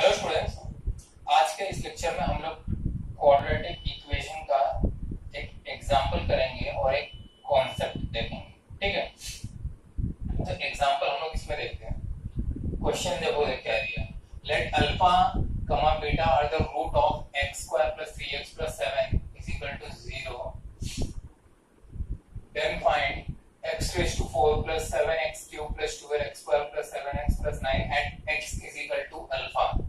Hello students आज के इस लेक्चर में हम लोग क्वाड्रेटिक इक्वेशन का एक एग्जांपल करेंगे और एक कॉन्सेप्ट देखेंगे। ठीक है? तो एग्जांपल हम लोग इसमें देखते हैं। क्वेश्चन देखो क्या दिया। Let alpha comma beta are the root of x square plus 3x plus 7 is equal to 0 then find x raised to 4 plus 7x cube plus 12x square plus 7x plus 9 at x is equal to alpha.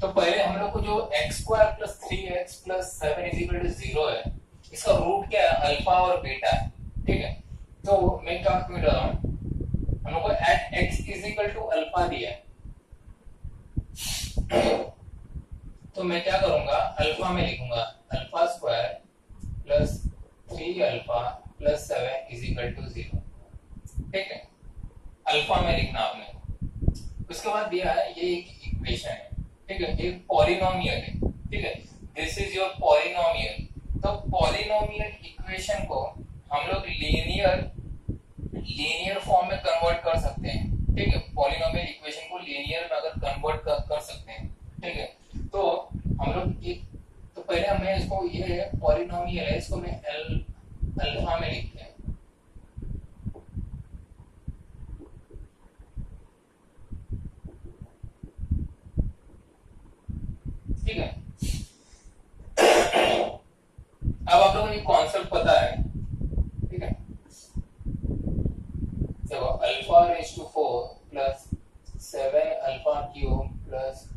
तो पहले हम लोग को जो x square plus three x plus seven is equal to zero है, इसका root क्या है? अल्फ़ा और बीटा है, ठीक है? तो मैं क्या क्यों रहा हूँ, हम लोग को at x is equal to alpha दिया तो मैं क्या करूँगा? अल्फ़ा में लिखूँगा alpha square plus three alpha plus seven is equal to zero ठीक है। अल्फ़ा में लिखना आपने उसके बाद दिया है ये एक इक्वेशन है। ठीक है एक पॉलिनोमियल है। ठीक है दिस इज़ योर पॉलिनोमियल तो पॉलिनोमियल इक्वेशन को हम लोग लीनियर लीनियर फॉर्म में कन्वर्ट कर सकते हैं। ठीक है पॉलिनोमियल इक्वेशन को लीनियर में अगर कन्वर्ट कर, कर सकते हैं ठीक है तो हम लोग एक तो पहले हमें इसको ये पॉलिनोमियल है इसको मैं एल अल्फ़ा में लिखते हैं ठीक है अब आप लोगों को ये कॉन्सेप्ट पता है ठीक है देखो alpha raise to four plus seven alpha cube plus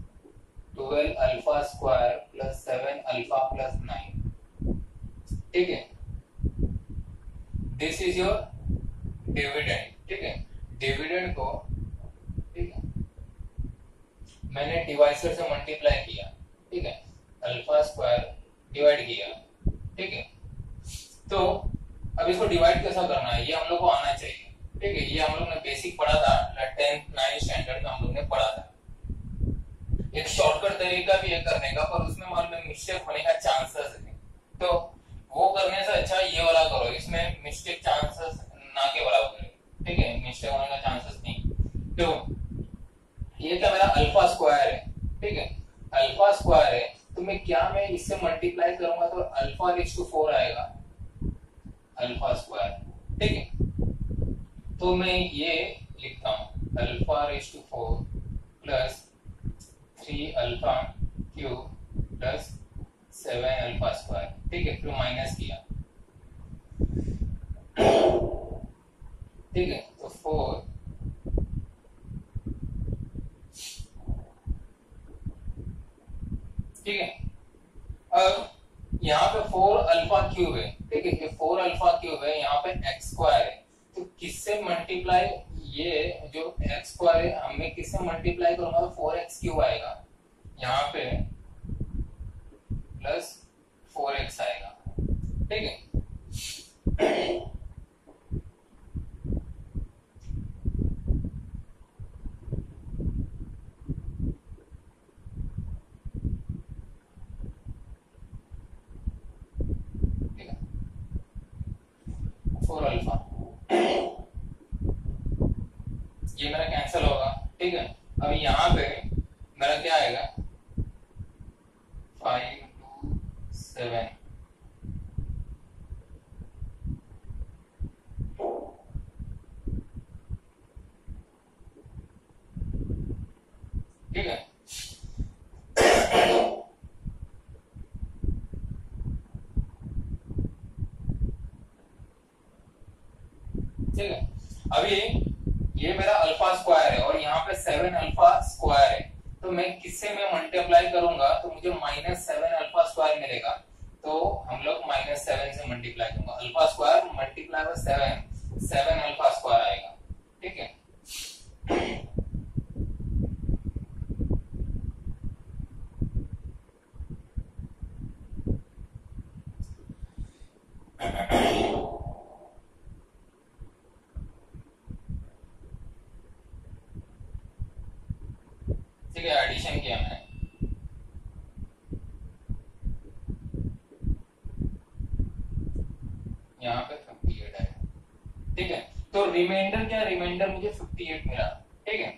twelve alpha square plus seven alpha plus nine ठीक है दिस इज़ योर डिविडेंड ठीक है? डिविडेंड को, ठीक है? मैंने डिवाइसर से मल्टीप्लाई किया, ठीक है? अल्फ़ा स्क्वायर डिवाइड किया, ठीक है? तो अब इसको डिवाइड कैसा करना है? ये हम लोग को आना चाहिए, ठीक है? ये हम लोग ने बेसिक पढ़ा था टेंथ नाइन्थ स्टैंडर्ड में हम लोग ने पढ़ा था। एक शॉर्टकट तरीका भी है करने का, पर उसमें लो मिस्टेक होने का चांसेस है। तो वो करने से अच्छा ये वाला करो, इसमें मिस्टेक चांसेस ना के बराबर ठीक है? मिस्टेक होने का चांसेस नहीं। तो ये क्या मेरा अल्फ़ा स्क्वायर है, ठीक है? अल्फ़ा स्क्वायर है तो मैं क्या मैं इससे मल्टीप्लाई करूँगा तो अल्फ़ा रिच टू फोर आएगा। अल्फ़ा स्क्वायर ठीक है? तो मैं ये लिखता हूँ alpha raise to four plus three alpha cube plus seven alpha square ठीक है फिर माइनस किया ठीक है तो फोर ठीक है अब यहाँ पे फोर अल्फ़ा क्यूब है। ठीक है ये फोर अल्फ़ा क्यूब है, यहाँ पे एक्स स्क्वायर है। तो किससे मल्टीप्लाई ये जो एक्स स्क्वायर है, हमें किससे मल्टीप्लाई करूँगा? तो फोर एक्स क्यूब आएगा। यहाँ पे प्लस फोर एक्स आएगा। ठीक है फोर अल्फ़ा ये मेरा कैंसिल होगा ठीक है अब यहाँ पे मेरा क्या आएगा फाइव टू सेवन ठीक है ठीक है अभी ये मेरा अल्फ़ा स्क्वायर है और यहाँ पे सेवन अल्फ़ा स्क्वायर है। तो मैं किससे मैं मल्टीप्लाई करूँगा? तो मुझे माइनस सेवन अल्फ़ा स्क्वायर मिलेगा। तो हम लोग माइनस सेवन से मल्टीप्लाई करूँगा। Alpha square multiply by seven alpha square आएगा ठीक है ठीक है एडिशन किया मैंने यहाँ पे 58 है ठीक है तो रिमाइंडर क्या रिमाइंडर मुझे 58 मिला ठीक है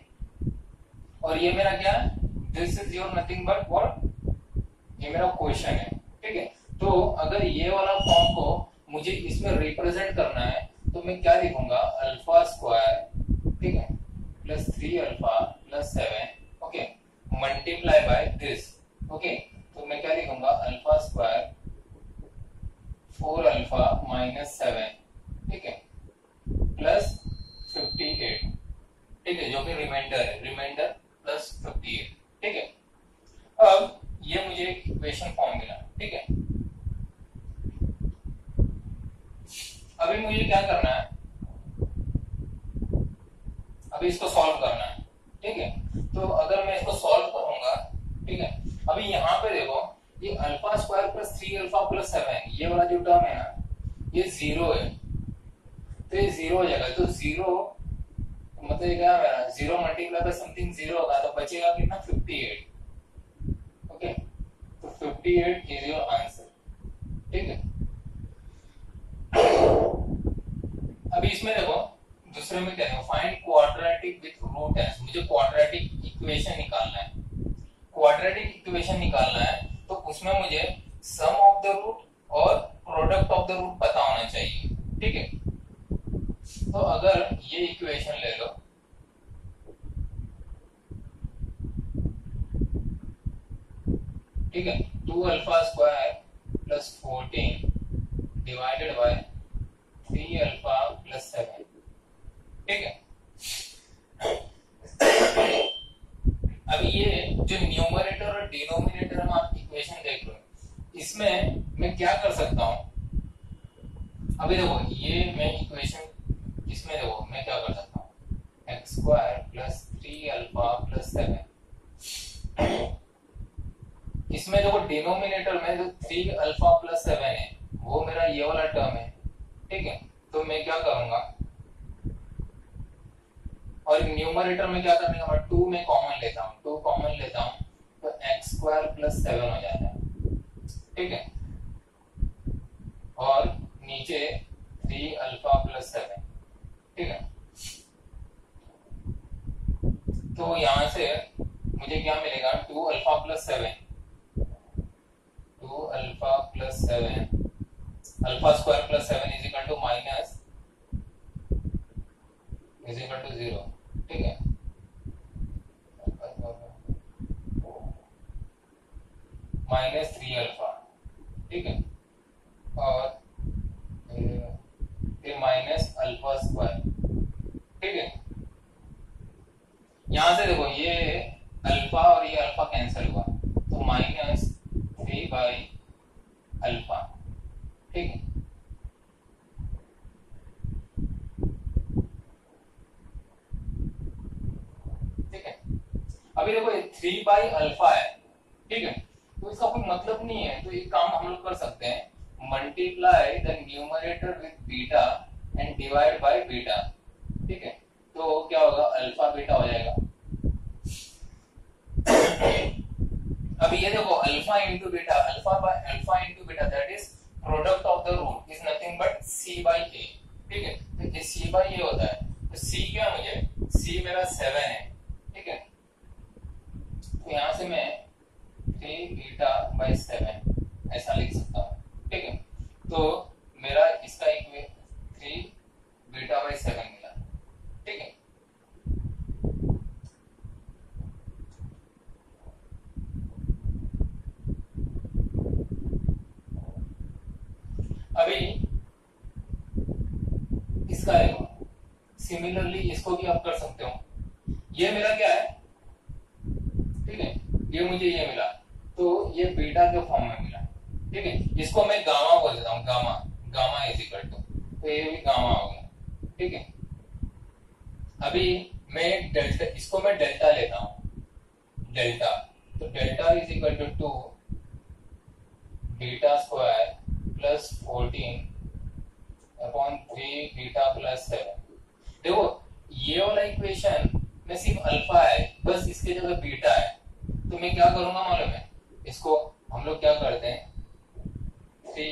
और ये मेरा क्या है? This is your nothing but what ये मेरा क्वेश्चन है, ठीक है? तो अगर ये वाला फॉर्म को मुझे इसमें रिप्रेजेंट करना है तो मैं क्या लिखूँगा? अल्फ़ा स्क्वायर ठीक है? Plus three alpha plus seven okay multiply by this okay तो मैं क्या लिखूँगा? Alpha square four alpha minus seven ठीक है? प्लस फिफ्टी एट ठीक है? जो कि रिमाइंडर है रिमाइंडर प्लस फिफ्टी एट ठीक है? अब ये मुझे इक्वेशन फॉर्म मिला, ठीक है? अभी मुझे क्या करना है? अभी इसको सॉल्व करना है, ठीक है? तो अगर मैं इसको सॉल्व करूँगा, ठीक है? अभी यहाँ पे देखो, ये alpha square plus three alpha plus seven ये वाला जो टर्म है ना, ये ज़ीरो है। तो ये ज़ीरो हो जाएगा तो ज़ीरो मतलब मेरा zero multiply by something zero होगा तो बचेगा कितना? फिफ्टी एट ओके तो fifty eight is your answer ठीक है? अभी इसमें देखो, दूसरे में क्या है find quadratic with roots मुझे क्वाड्रेटिक इक्वेशन निकालना है। क्वाड्रेटिक इक्वेशन निकालना है तो उसमें मुझे सम ऑफ़ द रूट और प्रोडक्ट ऑफ़ द रूट पता होना चाहिए। ठीक है? तो अगर ये इक्वेशन ले लो, ठीक है two alpha square plus fourteen divided by three alpha plus seven ठीक है? अब ये जो न्यूमरेटर और डिनोमिनेटर हम आप इक्वेशन देख लो इसमें मैं क्या कर सकता हूँ? अभी देखो, ये मैं इक्वेशन इसमें देखो, मैं क्या कर सकता हूँ? X square plus three alpha plus seven इसमें देखो डिनोमिनेटर में जो थ्री अल्फ़ा प्लस सेवन है, वो मेरा ये वाला टर्म है, ठीक है? तो मैं क्या करूँगा? और न्यूमरेटर में क्या करने का टू में कॉमन लेता हूँ टू कॉमन लेता हूँ तो एक्स स्क्वायर प्लस सेवन हो जाता है, ठीक है? और नीचे थ्री अल्फ़ा प्लस सेवन ठीक है तो यहाँ से मुझे क्या मिलेगा? Two alpha plus seven. Two alpha plus seven. Alpha square plus seven is equal to minus, is equal to zero. ठीक है? Minus three alpha. ठीक है? और फिर माइनस अल्फ़ा स्क्वायर ठीक है? यहाँ से देखो, ये अल्फ़ा और ये अल्फ़ा कैंसिल हुआ। तो माइनस थ्री बाई अल्फ़ा ठीक है? ठीक है? अभी देखो, ये थ्री बाई अल्फ़ा है। ठीक है? तो इसका कोई मतलब नहीं है। तो एक काम हम लोग कर सकते हैं। Multiply the numerator with beta and divide by beta ठीक है? तो क्या होगा? अल्फ़ा बीटा हो जाएगा। अब ये देखो alpha into beta alpha by alpha into beta that is product of the root is nothing but C by A ठीक है? तो ये सी बाई ए होता है। तो सी क्या मुझे? सी मेरा सेवन है। ठीक है? तो यहाँ से मैं थ्री बीटा बाई सेवन ऐसा लिख सकता हूँ। ठीक है। तो मेरा इसका एक थ्री बीटा बाई सेवन मिला। ठीक है। अभी इसका देखो सिमिलरली इसको भी आप कर सकते हो। ये मेरा क्या है? ठीक है। ये मुझे ये मिला। तो ये बीटा के फॉर्म में मिला। ठीक है? इसको मैं गामा बोल देता हूँ, gamma gamma is equal to तो ये भी गामा हो गया, ठीक है? अभी मैं डेल्टा इसको मैं डेल्टा लेता हूँ डेल्टा तो delta is equal to two beta square plus fourteen upon three beta plus seven देखो, ये वाला इक्वेशन में सिर्फ़ अल्फ़ा है, बस इसके जगह बीटा है तो मैं क्या करूँगा मालूम है? इसको हम लोग क्या करते हैं? थ्री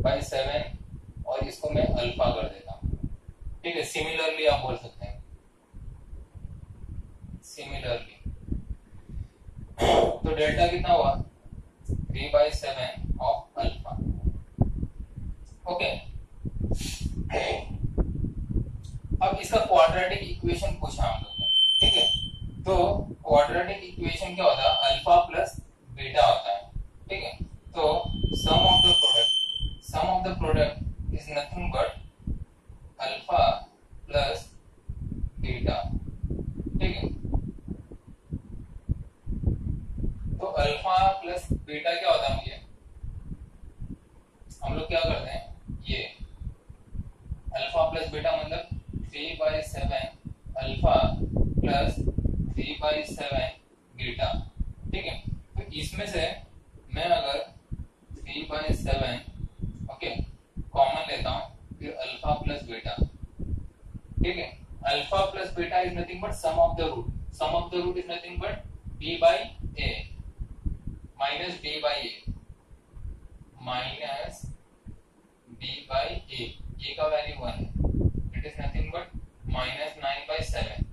बाई सेवन और इसको मैं अल्फ़ा कर देता हूँ। ठीक है? सिमिलरली आप बोल सकते हैं। सिमिलरली तो डेल्टा कितना हुआ? Three by seven of alpha okay अब इसका क्वाड्रेटिक इक्वेशन पूछा हम लोग ठीक है? तो क्वाड्रेटिक इक्वेशन क्या होता है? अल्फ़ा प्लस बीटा होता है। ठीक है? तो sum of the product sum of the product is nothing but alpha plus beta ठीक है? तो अल्फ़ा प्लस बीटा क्या होता है मुझे? हम लोग क्या करते हैं? ये अल्फ़ा प्लस बीटा मतलब three by seven alpha plus three by seven beta ठीक है? तो इसमें से मैं अगर three by seven okay common लेता हूँ, फिर अल्फ़ा प्लस बीटा ठीक है? Alpha plus beta is nothing but sum of the root sum of the root is nothing but B by A minus B by A minus B by A ये का value one है. It is nothing but minus nine by seven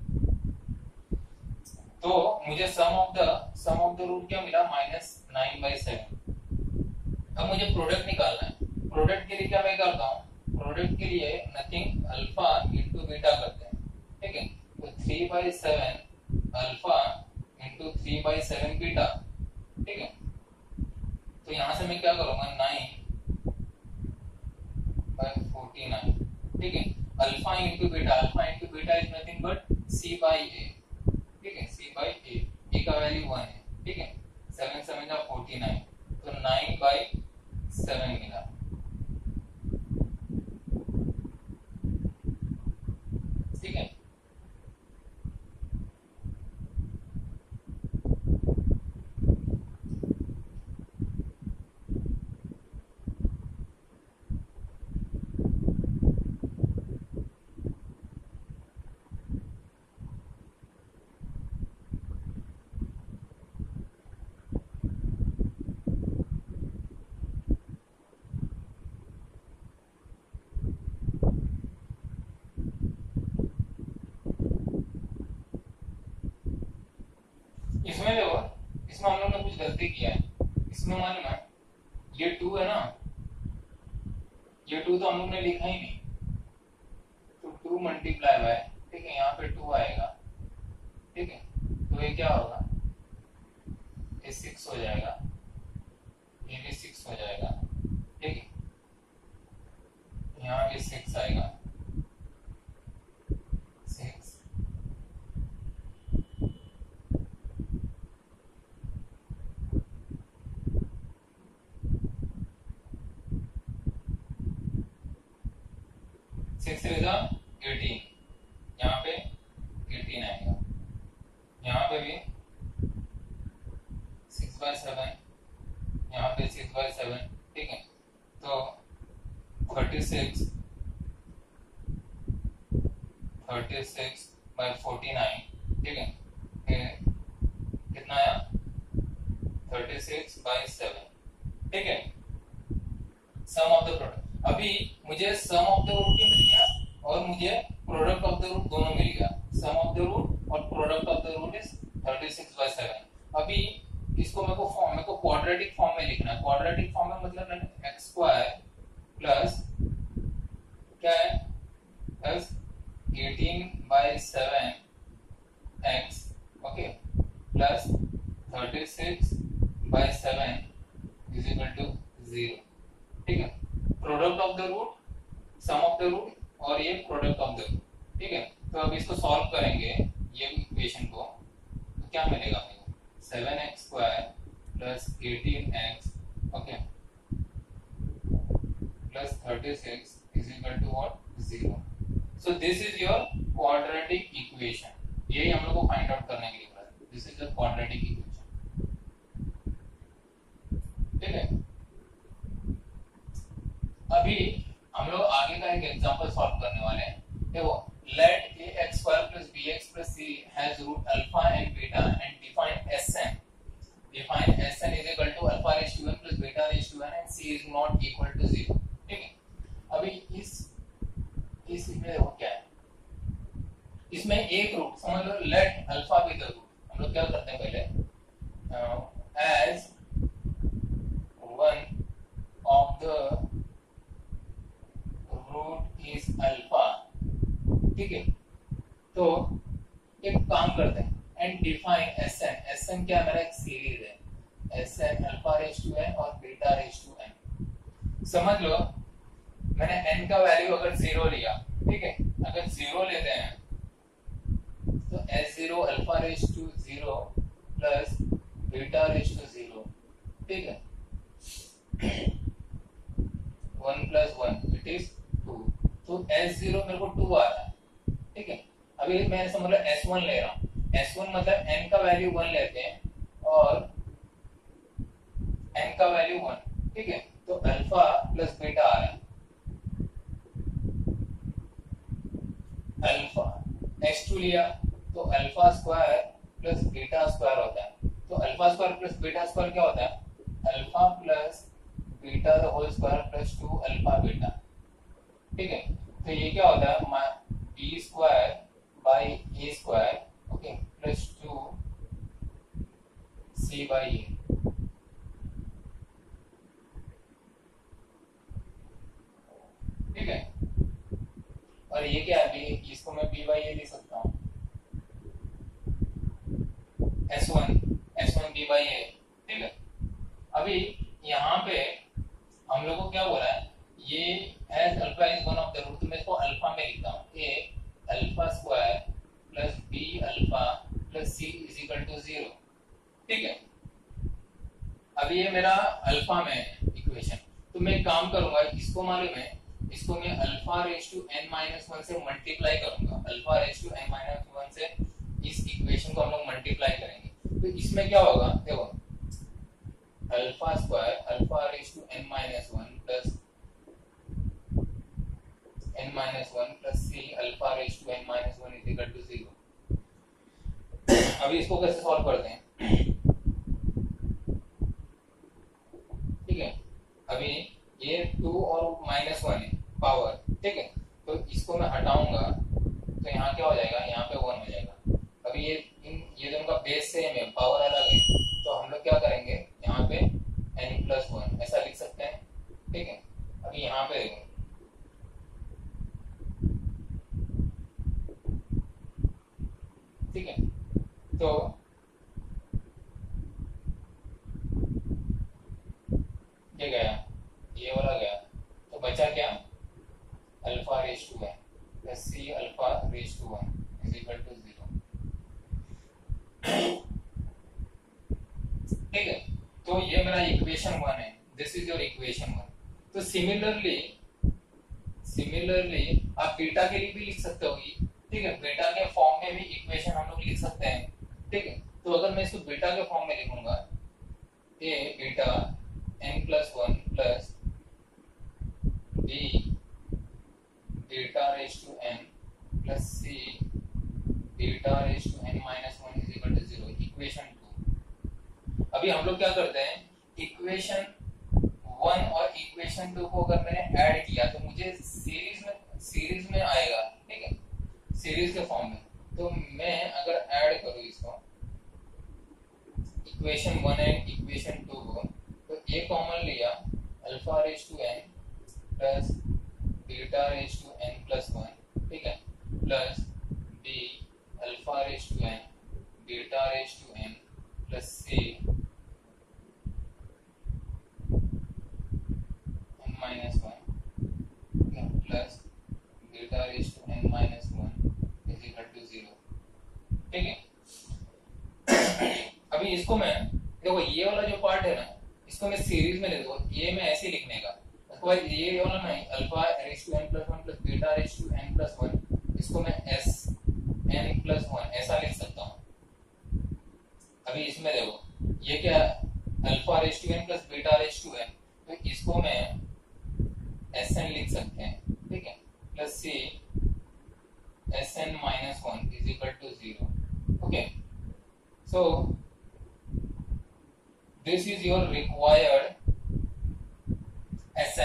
तो मुझे sum of the sum of the root क्या मिला? Minus nine by seven अब मुझे product निकालना है। प्रोडक्ट के लिए क्या मैं करता हूँ? प्रोडक्ट के लिए नथिंग अल्फ़ा इंटू बीटा करते हैं। ठीक है? तो three by seven alpha into three by seven beta ठीक है? तो यहाँ से मैं क्या करूँगा? नाइन बाई फोर्टी नाइन ठीक है? Alpha into beta alpha into beta is nothing but C by A ठीक है? सी बाई ए का वैल्यू वन है। ठीक है? सेवन सेवन का फोर्टी नाइन तो नाइन बाई सेवन मिला ठीक है इसमें देखो इसमें हम लोग ने कुछ गलती किया है। इसमें मालूम है, ये टू है ना? ये टू तो हम लोग ने लिखा ही नहीं। तो टू मल्टीप्लाई बाय ठीक है, यहाँ पे टू आएगा। ठीक है तो ये क्या होगा? ये सिक्स हो जाएगा। ये भी सिक्स हो जाएगा। ठीक है, यहाँ भी सिक्स आएगा सिक्स सिक्स रेजा एटीन यहाँ पे एटीन आएगा यहाँ पे भी सिक्स बाय सेवन यहाँ पे सिक्स बाय सेवन ठीक है तो thirty six thirty six by forty nine ठीक है फिर कितना आया थर्टी सिक्स बाय सेवन ठीक है सम ऑफ़ द प्रोडक्ट अभी मुझे सम ऑफ़ द रूट भी मिल गया और मुझे प्रोडक्ट ऑफ़ द रूट दोनों मिल गया सम ऑफ़ द रूट और product of the root is 36 by 7 अभी इसको मेरे को फॉर्म मेरे को क्वाड्रेटिक फॉर्म में लिखना है क्वाड्रेटिक फॉर्म में मतलब x स्क्वायर प्लस क्या है plus 18 by 7 x okay plus 36 by 7 is equal to 0 ठीक है product of the root sum of the root और ये प्रोडक्ट ऑफ़ द रूट ठीक है तो अब इसको सॉल्व करेंगे ये इक्वेशन को तो क्या मिलेगा मेरे को seven X square plus eighteen X okay plus thirty six is equal to what zero so this is your quadratic equation यही हम लोग को फाइंड आउट करने के लिए बोला this is the quadratic equation ठीक है अभी हम लोग आगे का एक एग्ज़ाम्पल सॉल्व करने वाले हैं देखो let A X square plus B X plus C has root alpha and beta and define S N define S N is equal to alpha raise to N plus beta raise to N and C is not equal to zero ठीक है अभी इस इस इसमें देखो क्या है इसमें एक रूट समझ लो let alpha be the root हम लोग क्या करते हैं पहले as one of the root is alpha ठीक है तो एक काम करते हैं। And define S N S N क्या मेरा एक सीरीज़ है। S N alpha raise to N और बीटा रेस टू एन समझ लो? मैंने एन का वैल्यू अगर ज़ीरो लिया, ठीक है? अगर ज़ीरो लेते हैं तो S zero alpha raise to zero plus beta raise to zero ठीक है? One plus one it is two तो एस ज़ीरो मेरे को टू आ रहा है, ठीक है? अभी मैं समझ लो एस वन ले रहा हूँ। एस वन मतलब एन का वैल्यू वन लेते हैं और एन का वैल्यू वन ठीक है? तो अल्फ़ा प्लस बीटा आ रहा है। अल्फ़ा एक्स टू लिया तो alpha square plus beta square होता है। तो alpha square plus beta square क्या होता है? Alpha plus beta the whole square plus two alpha beta ठीक है? तो ये क्या होता है? B square A square okay plus two C by A ठीक है? और ये क्या है? इसको मैं बी बाई ए लिख सकता हूँ। S one S one B by A ठीक है? अभी यहाँ पे हम लोग को क्या बोला है ये as alpha is one of the root तो मैं इसको अल्फ़ा में लिखता हूँ A alpha square plus B alpha plus C is equal to zero ठीक है अभी ये मेरा अल्फ़ा में इक्वेशन तो मैं काम करूँगा इसको मालूम है इसको मैं alpha raise to N minus one से मल्टीप्लाई करूँगा alpha raise to N minus one से इस इक्वेशन को हम लोग मल्टीप्लाई करेंगे तो इसमें क्या होगा देखो alpha square alpha raise to N minus one plus N minus one plus C alpha raise to N minus one is equal to zero अभी इसको कैसे सॉल्व करते हैं? ठीक है? अभी ये टू और माइनस वन है पावर ठीक है? तो इसको मैं हटाऊँगा तो यहाँ क्या हो जाएगा? यहाँ पे वन हो जाएगा। अभी ये, इन, ये दोनों का बेस सेम है पावर अलग है तो हम लोग क्या करेंगे? यहाँ पे एन प्लस वन ऐसा लिख सकते हैं। ठीक है? अभी यहाँ पे देखो ठीक है? तो ये गया, ये वाला गया। तो बचा क्या? Alpha raise to one plus C alpha raise to one is equal to zero. ठीक है? तो ये मेरा इक्वेशन वन है। This is your equation one तो सिमिलरली सिमिलरली आप बीटा के लिए भी लिख सकते हो ठीक है बीटा के फॉर्म में भी इक्वेशन हम लोग लिख सकते हैं। ठीक है तो अगर मैं इसको बीटा के फॉर्म में लिखूँगा A beta N plus one plus B beta raised to n plus c beta raised to n minus 1 is equal to 0 equation 2 अभी हम लोग क्या करते हैं इक्वेशन वन और इक्वेशन टू को अगर मैंने ऐड किया तो मुझे सीरीज़ में सीरीज़ में आएगा, ठीक है? सीरीज़ के फॉर्म में। तो मैं अगर ऐड करूँ इसको इक्वेशन 1 एंड इक्वेशन 2 को तो ए कॉमन लिया alpha raise to N plus beta raise to N plus one ठीक है? Plus B alpha raise to N beta raise to N plus C minus one plus beta raise to N minus one is equal to zero ठीक है अभी इसको मैं, देखो ये वाला जो पार्ट है ना, इसको मैं सीरीज़ में ले ये मैं ऐसे लिखने का। उसके ये वाला नहीं। Alpha raise to N plus one plus beta raise to N plus one इसको मैं एस एन प्लस वन ऐसा लिख सकता हूँ। अभी इसमें देखो, ये क्या alpha raise to N plus beta raise to N तो इसको मैं एस एन लिख सकते हैं। ठीक है? Plus C S N minus one is equal to zero okay so this is your required S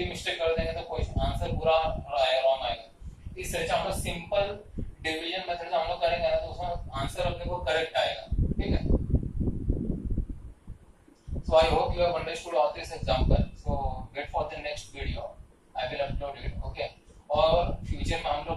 Sidhi mistake कर देंगे तो कोई आंसर पूरा रॉन्ग आएगा। इस तरह से हम लोग सिंपल डिवीज़न मेथड से हम लोग करेंगे ना तो उसमें आंसर अपने को करेक्ट आएगा। ठीक है? So I hope you have understood all this example so wait for the next video I will upload it okay और फ्यूचर में हम लोग